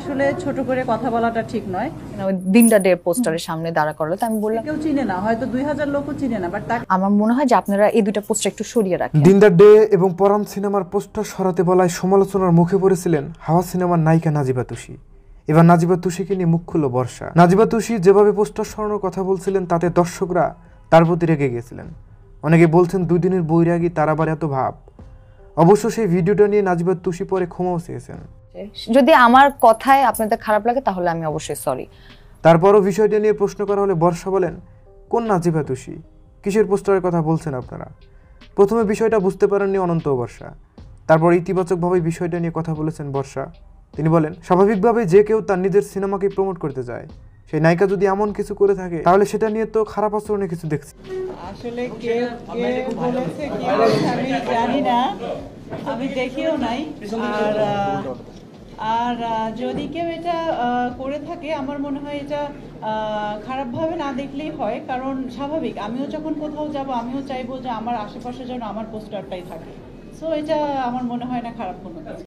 আসলে ছোট করে কথা বলাটা ঠিক নয়। দিনটা ডে পোস্টারের সামনে দাঁড়া করল তো আমি বললাম কেউ চিনে না হয়তো দুই হাজার লোকও চিনে না বাট আমার মনে হয় যে আপনারা এই দুইটা পোস্টার একটু সরিয়ে রাখেন। দিনদার ডে এবং পরাণ সিনেমার পোস্টার সরাতে বলায় সমালোচনার মুখে পড়েছিলেন হাওয়া সিনেমার নায়িকা নাজিবা তুষি। এবার নাজিবা তুষিকে নিয়ে মুখ খুলল বর্ষা। নাজিবা তুষি যেভাবে পোস্টার সরানোর কথা বলছিলেন তাতে দর্শকরা তার প্রতি রেগে গিয়েছিলেন অনেকে বলছেন দুই দিনের বৈরাগী তার আবার এত ভাব। অবশ্য সেই ভিডিওটা নিয়ে নাজিবা তুষি পরে ক্ষমাও চেয়েছেন। যদি আমার কথায় আপনাদের খারাপ লাগে তাহলে আমি অবশ্যই সরি তারপরও বিষয়টা নিয়ে প্রশ্ন করা হলে বর্ষা বলেন কোন নাজিবা তুষি কিসের পোস্টারের কথা বলছেন আপনারা? প্রথমে বিষয়টা বুঝতে পারেননি অনন্ত বর্ষা। তারপর ইতিবাচকভাবে বিষয়টা নিয়ে কথা বলেছেন বর্ষা। তিনি বলেন স্বাভাবিকভাবে যে কেউ তার নিজের সিনেমাকে প্রমোট করতে যায়। সেই নায়িকা যদি এমন কিছু করে থাকে তাহলে সেটা নিয়ে তো খারাপ আচরণে কিছু দেখছি। আসলে কে কে বলেছে কি আমি জানি না। আমি দেখিও নাই। আর আর যদি কেউ এটা করে থাকে, আমার মনে হয় এটা খারাপভাবে না দেখলেই হয়, কারণ স্বাভাবিক। আমিও যখন কোথাও যাব, আমিও চাইব যে আমার আশেপাশে যেন আমার পোস্টারটাই থাকে। সো এটা আমার মনে হয় না খারাপ কোনো কিছু।